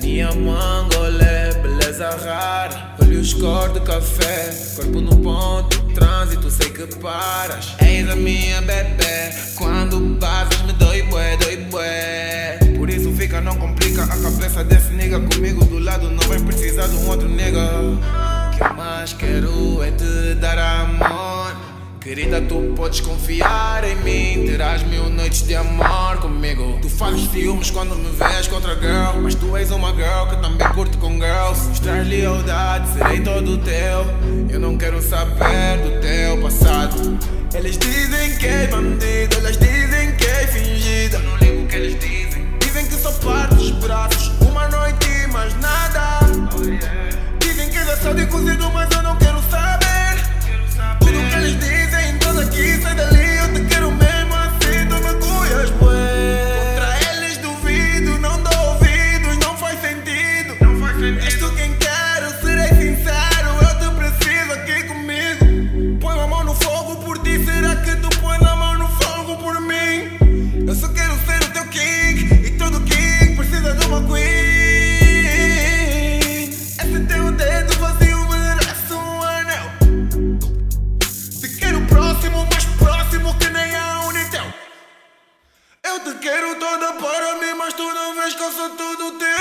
minha mangolé, beleza rara. Olhos cor de café, corpo no ponto, trânsito, sei que paras. Eis a minha bebê, quando basas me dói bué, dói bué. Por isso fica, não complica a cabeça desse nigga comigo do lado. Não vai precisar de um outro nigga. Que eu mais quero é te dar amor. Querida, tu podes confiar em mim. Terás mil noites de amor comigo. Tu fazes filmes quando me vês com outra girl. Mas tu és uma girl que também curte com girls. Mostrar lealdade, serei todo teu. Eu não quero saber do teu passado. Eles dizem que é bandido, elas dizem És tu quem quero, serei sincero, eu te preciso aqui comigo. Põe a mão no fogo por ti, será que tu põe a mão no fogo por mim? Eu só quero ser o teu king, e todo king precisa de uma queen. Esse teu dedo vazio merece um anel. Te quero próximo, mais próximo que nem a Unitel. Eu te quero toda para mim, mas tu não vês que eu sou tudo teu.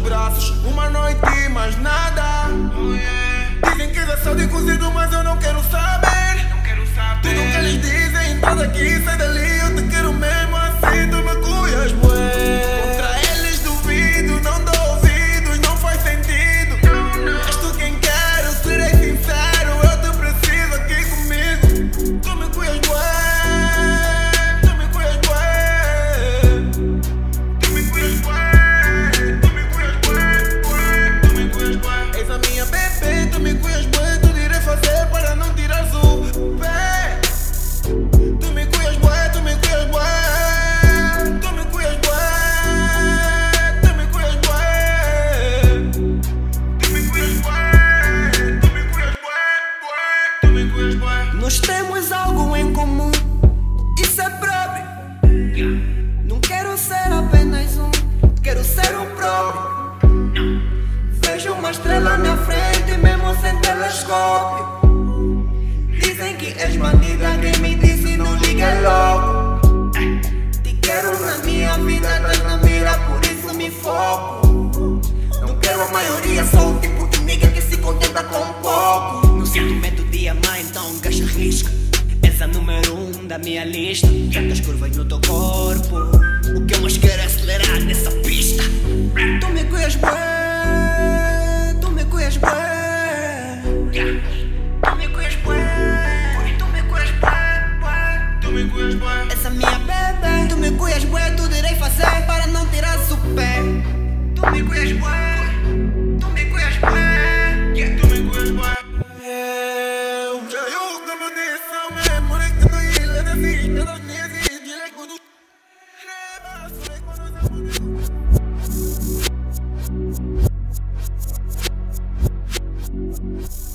Braços, uma noite e mais nada. Dizem que é assado e cozido, mas eu não quero saber. Tudo que eles dizem, tá daqui, sai dali, eu te quero mesmo uma estrela na frente, mesmo sem telescópio. Dizem que és bandida, quem me disse não liga logo. Te quero na minha vida, estás na mira, por isso me foco. Não quero a maioria, sou o tipo de nigga que se contenta com pouco. No sentimento de amar, então gasta risca. És a número um da minha lista. Tantas curvas no teu corpo. O que eu mais quero é acelerar nessa pista. Tu me cuias bué, Essa minha bebê, tu me cuias bué, tudo irei fazer para não tirar o pé. Tu me cuias bué, We'll be.